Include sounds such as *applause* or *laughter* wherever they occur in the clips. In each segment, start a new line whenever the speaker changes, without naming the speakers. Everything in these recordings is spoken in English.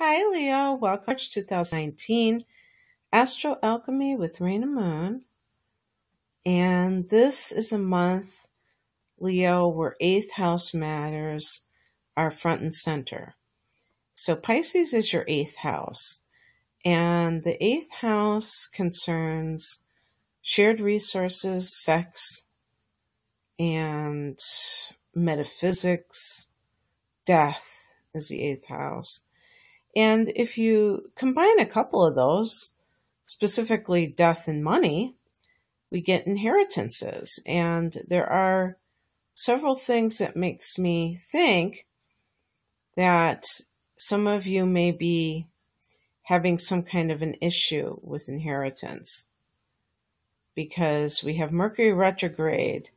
Hi, Leo. Welcome to 2019 Astro Alchemy with Raina Moon. And this is a month, Leo, where eighth house matters are front and center. So Pisces is your eighth house. And the eighth house concerns shared resources, sex, and metaphysics. Death is the eighth house and if you combine a couple of those, specifically death and money, we get inheritances. And there are several things that makes me think that some of you may be having some kind of an issue with inheritance because we have Mercury retrograde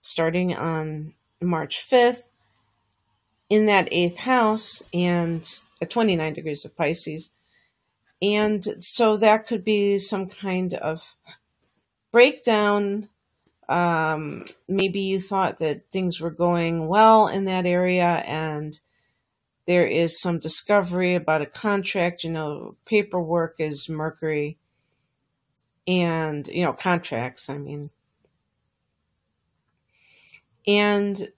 starting on March 5th in that eighth house and at 29 degrees of Pisces. And so that could be some kind of breakdown. Um, maybe you thought that things were going well in that area and there is some discovery about a contract, you know, paperwork is Mercury and, you know, contracts, I mean. And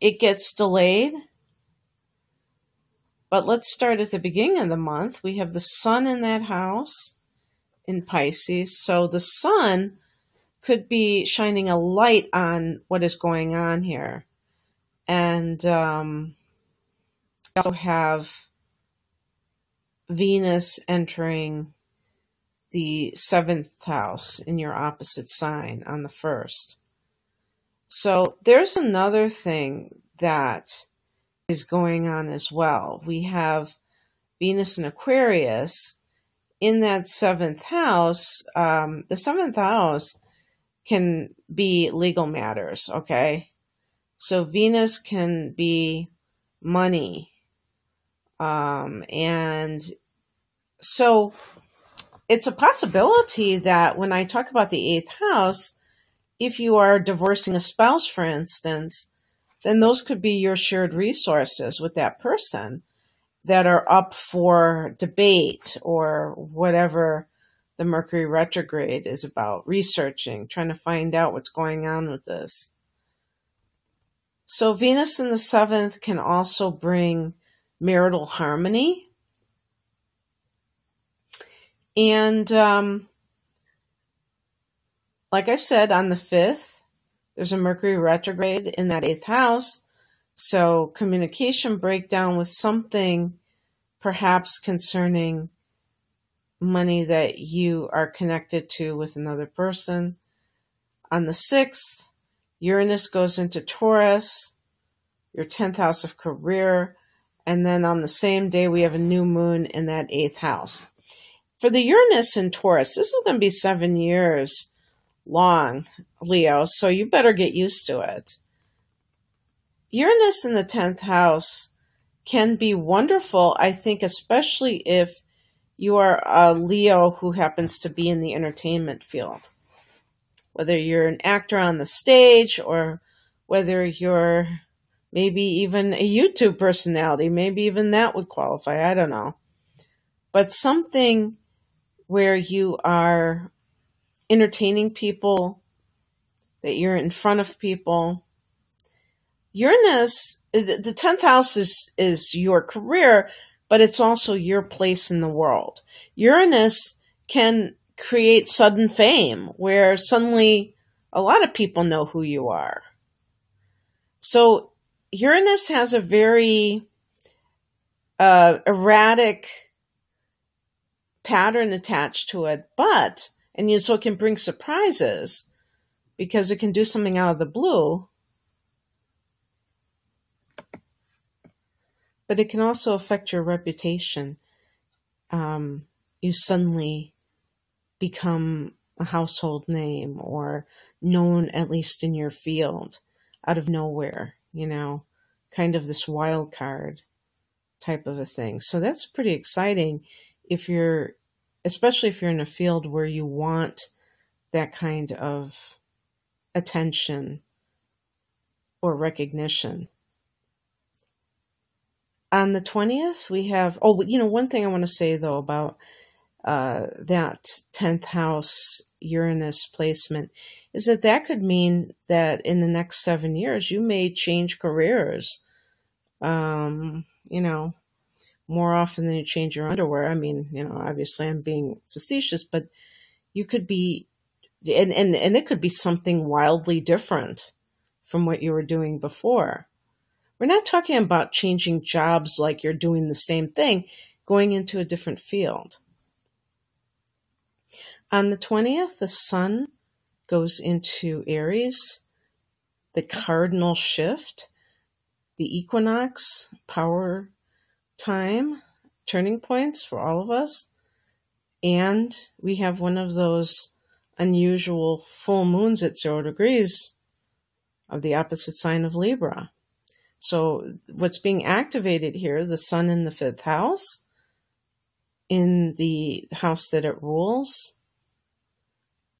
it gets delayed but let's start at the beginning of the month. We have the sun in that house in Pisces. So the sun could be shining a light on what is going on here. And um, also have Venus entering the seventh house in your opposite sign on the first. So there's another thing that is going on as well. We have Venus and Aquarius in that seventh house. Um, the seventh house can be legal matters, okay? So Venus can be money. Um, and so it's a possibility that when I talk about the eighth house, if you are divorcing a spouse, for instance, then those could be your shared resources with that person that are up for debate or whatever the Mercury retrograde is about, researching, trying to find out what's going on with this. So, Venus in the seventh can also bring marital harmony. And um, like I said, on the fifth, there's a Mercury retrograde in that eighth house. So communication breakdown with something perhaps concerning money that you are connected to with another person. On the 6th, Uranus goes into Taurus, your 10th house of career. And then on the same day, we have a new moon in that eighth house. For the Uranus in Taurus, this is going to be seven years long, Leo, so you better get used to it. Uranus in the 10th house can be wonderful, I think, especially if you are a Leo who happens to be in the entertainment field. Whether you're an actor on the stage or whether you're maybe even a YouTube personality, maybe even that would qualify, I don't know. But something where you are entertaining people, that you're in front of people. Uranus, the 10th house is, is your career, but it's also your place in the world. Uranus can create sudden fame where suddenly a lot of people know who you are. So Uranus has a very uh, erratic pattern attached to it, but and so it can bring surprises because it can do something out of the blue. But it can also affect your reputation. Um, you suddenly become a household name or known at least in your field out of nowhere, you know, kind of this wild card type of a thing. So that's pretty exciting if you're especially if you're in a field where you want that kind of attention or recognition. On the 20th, we have, oh, you know, one thing I want to say though about uh, that 10th house Uranus placement is that that could mean that in the next seven years, you may change careers. Um, you know, more often than you change your underwear. I mean, you know, obviously I'm being facetious, but you could be, and, and, and it could be something wildly different from what you were doing before. We're not talking about changing jobs like you're doing the same thing, going into a different field. On the 20th, the sun goes into Aries, the cardinal shift, the equinox, power time, turning points for all of us. And we have one of those unusual full moons at zero degrees of the opposite sign of Libra. So, what's being activated here, the sun in the fifth house, in the house that it rules,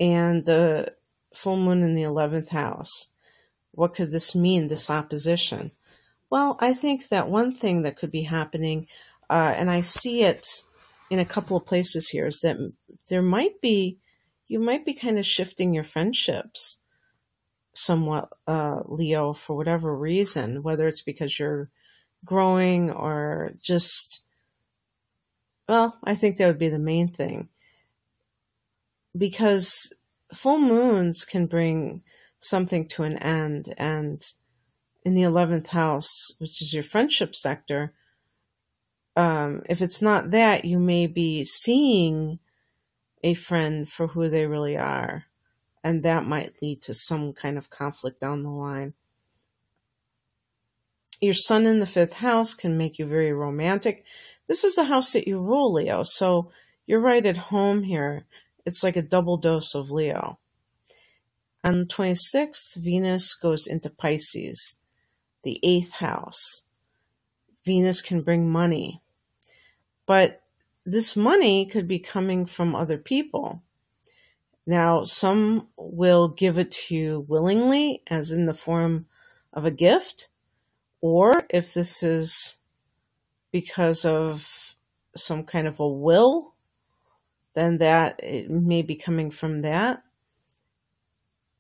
and the full moon in the 11th house. What could this mean, this opposition? Well, I think that one thing that could be happening, uh, and I see it in a couple of places here, is that there might be, you might be kind of shifting your friendships somewhat, uh, Leo, for whatever reason, whether it's because you're growing or just, well, I think that would be the main thing. Because full moons can bring something to an end and in the 11th house which is your friendship sector um, if it's not that you may be seeing a friend for who they really are. And that might lead to some kind of conflict down the line. Your sun in the fifth house can make you very romantic. This is the house that you rule leo. So you're right at home here. It's like a double dose of Leo. On the 26th, Venus goes into Pisces, the eighth house. Venus can bring money, but this money could be coming from other people. Now, some will give it to you willingly, as in the form of a gift, or if this is because of some kind of a will then that it may be coming from that.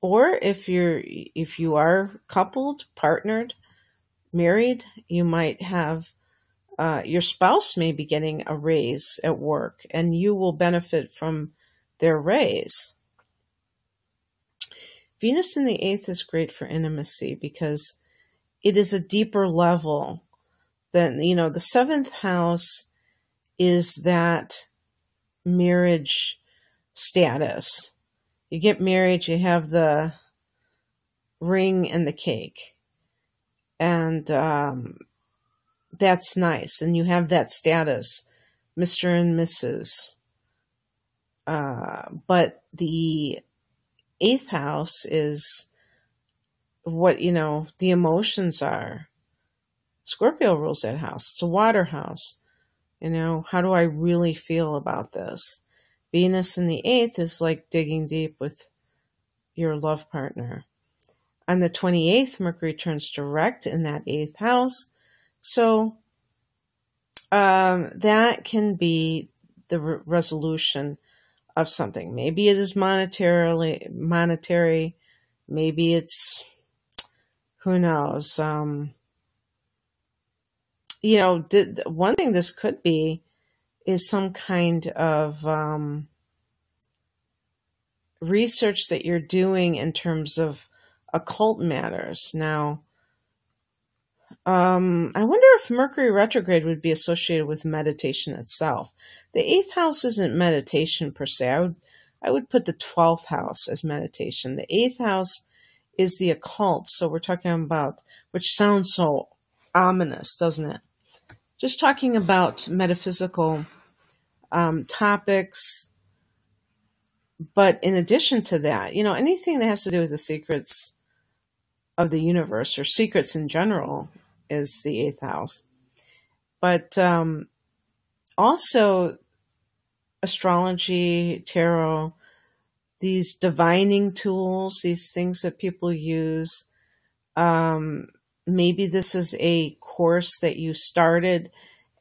Or if you're if you are coupled, partnered, married, you might have uh, your spouse may be getting a raise at work, and you will benefit from their raise. Venus in the eighth is great for intimacy because it is a deeper level than you know the seventh house is that marriage status. You get married, you have the ring and the cake. And um, that's nice. And you have that status, Mr. and Mrs. Uh, but the eighth house is what, you know, the emotions are. Scorpio rules that house. It's a water house. You know, how do I really feel about this? Venus in the eighth is like digging deep with your love partner. On the 28th, Mercury turns direct in that eighth house. So um, that can be the re- resolution of something. Maybe it is monetarily monetary. Maybe it's who knows. Um, you know, th- one thing this could be is some kind of um, research that you're doing in terms of occult matters. Now, um, I wonder if Mercury retrograde would be associated with meditation itself. The eighth house isn't meditation per se. I would, I would put the twelfth house as meditation. The eighth house is the occult. So we're talking about, which sounds so ominous, doesn't it? just talking about metaphysical um, topics. But in addition to that, you know, anything that has to do with the secrets of the universe or secrets in general is the eighth house. But um, also astrology, tarot, these divining tools, these things that people use, um, maybe this is a course that you started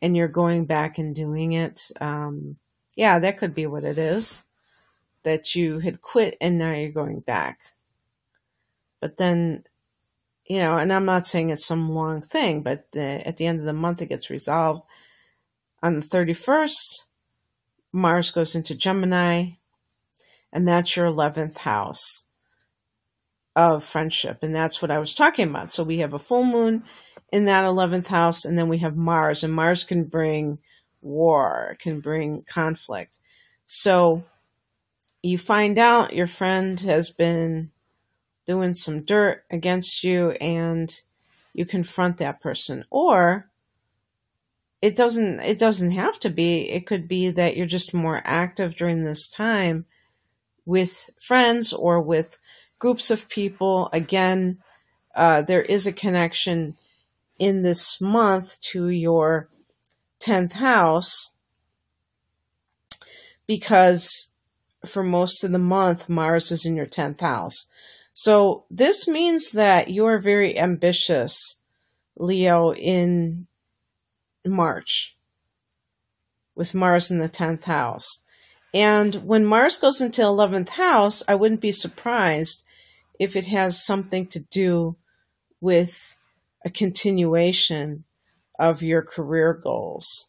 and you're going back and doing it. Um, yeah, that could be what it is. That you had quit and now you're going back. But then, you know, and I'm not saying it's some long thing, but uh, at the end of the month it gets resolved. On the 31st, Mars goes into Gemini, and that's your 11th house of friendship. And that's what I was talking about. So we have a full moon in that 11th house, and then we have Mars, and Mars can bring war, can bring conflict. So you find out your friend has been doing some dirt against you, and you confront that person. Or it doesn't it doesn't have to be. It could be that you're just more active during this time with friends or with groups of people. Again uh, there is a connection in this month to your 10th house because for most of the month mars is in your 10th house so this means that you are very ambitious leo in March with Mars in the 10th house. And when Mars goes into 11th house, I wouldn't be surprised if it has something to do with a continuation of your career goals.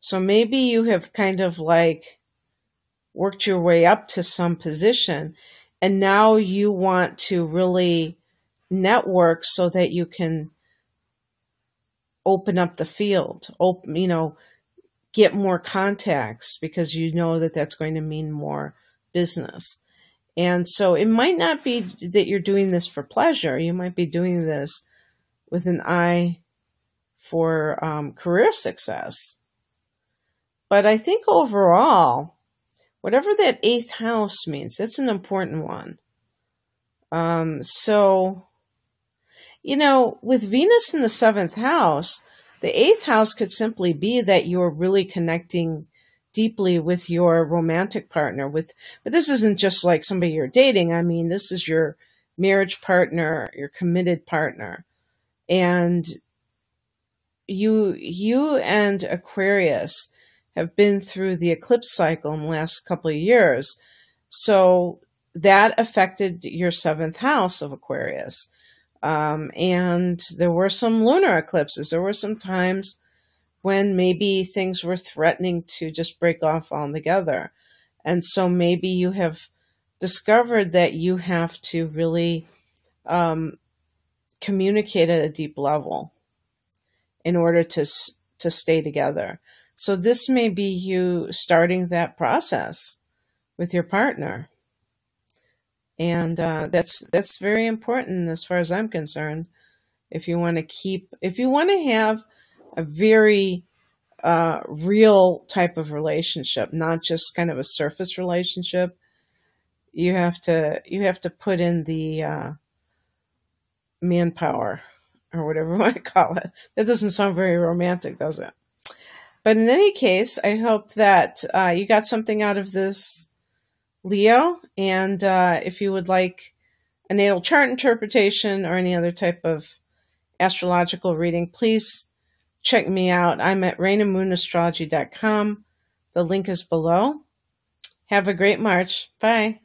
So maybe you have kind of like worked your way up to some position and now you want to really network so that you can open up the field, open, you know, get more contacts because you know that that's going to mean more business. And so it might not be that you're doing this for pleasure. You might be doing this with an eye for um, career success. But I think overall, whatever that eighth house means, that's an important one. Um, so you know, with Venus in the seventh house, the eighth house could simply be that you're really connecting deeply with your romantic partner with but this isn't just like somebody you're dating i mean this is your marriage partner your committed partner and you you and aquarius have been through the eclipse cycle in the last couple of years so that affected your seventh house of aquarius um, and there were some lunar eclipses. There were some times when maybe things were threatening to just break off altogether. And so maybe you have discovered that you have to really um, communicate at a deep level in order to to stay together. So this may be you starting that process with your partner and uh, that's that's very important as far as I'm concerned. If you want to keep, if you want to have a very uh, real type of relationship, not just kind of a surface relationship, you have to you have to put in the uh, manpower or whatever you want to *laughs* call it. That doesn't sound very romantic, does it? But in any case, I hope that uh, you got something out of this Leo. And uh, if you would like a natal chart interpretation or any other type of astrological reading, please check me out. I'm at rainamoonastrology.com. The link is below. Have a great March. Bye.